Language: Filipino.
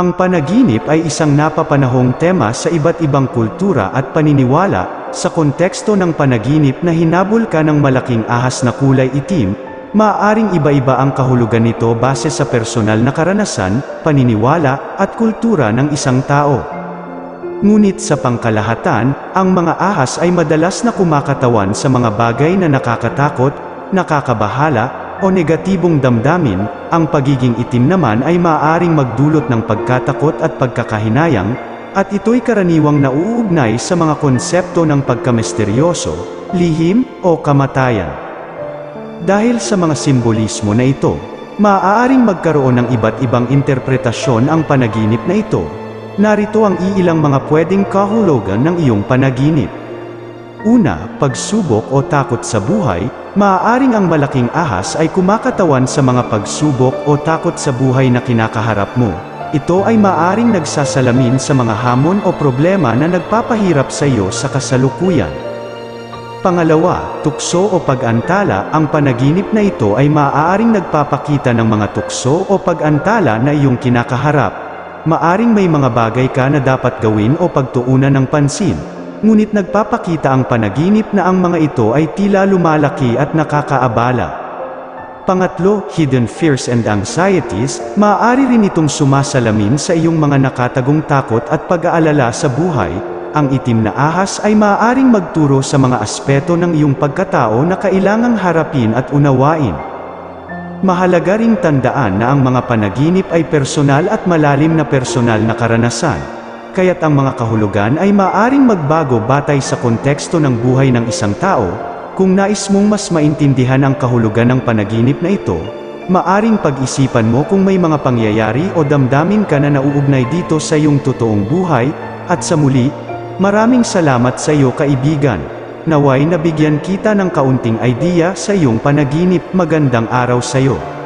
Ang panaginip ay isang napapanahong tema sa iba't ibang kultura at paniniwala, sa konteksto ng panaginip na hinabol ka ng malaking ahas na kulay itim, maaaring iba-iba ang kahulugan nito base sa personal na karanasan, paniniwala, at kultura ng isang tao. Ngunit sa pangkalahatan, ang mga ahas ay madalas na kumakatawan sa mga bagay na nakakatakot, nakakabahala, o negatibong damdamin, ang pagiging itim naman ay maaaring magdulot ng pagkatakot at pagkakahinayang, at ito'y karaniwang nauugnay sa mga konsepto ng pagkamisteryoso, lihim, o kamatayan. Dahil sa mga simbolismo na ito, maaaring magkaroon ng iba't ibang interpretasyon ang panaginip na ito. Narito ang iilang mga pwedeng kahulugan ng iyong panaginip. Una, pagsubok o takot sa buhay, maaaring ang malaking ahas ay kumakatawan sa mga pagsubok o takot sa buhay na kinakaharap mo. Ito ay maaaring nagsasalamin sa mga hamon o problema na nagpapahirap sa iyo sa kasalukuyan. Pangalawa, tukso o pag-antala, ang panaginip na ito ay maaaring nagpapakita ng mga tukso o pag-antala na iyong kinakaharap. Maaring may mga bagay ka na dapat gawin o pagtuunan ng pansin, Ngunit nagpapakita ang panaginip na ang mga ito ay tila lumalaki at nakakaabala. Pangatlo, hidden fears and anxieties, maaari rin itong sumasalamin sa iyong mga nakatagong takot at pag-aalala sa buhay. Ang itim na ahas ay maaaring magturo sa mga aspeto ng iyong pagkatao na kailangang harapin at unawain. Mahalaga ring tandaan na ang mga panaginip ay personal at malalim na personal na karanasan kaya't ang mga kahulugan ay maaring magbago batay sa konteksto ng buhay ng isang tao, kung nais mong mas maintindihan ang kahulugan ng panaginip na ito, maaring pag-isipan mo kung may mga pangyayari o damdamin ka na nauugnay dito sa iyong totoong buhay, at sa muli, maraming salamat sa iyo kaibigan. Naway nabigyan kita ng kaunting idea sa iyong panaginip magandang araw sa iyo.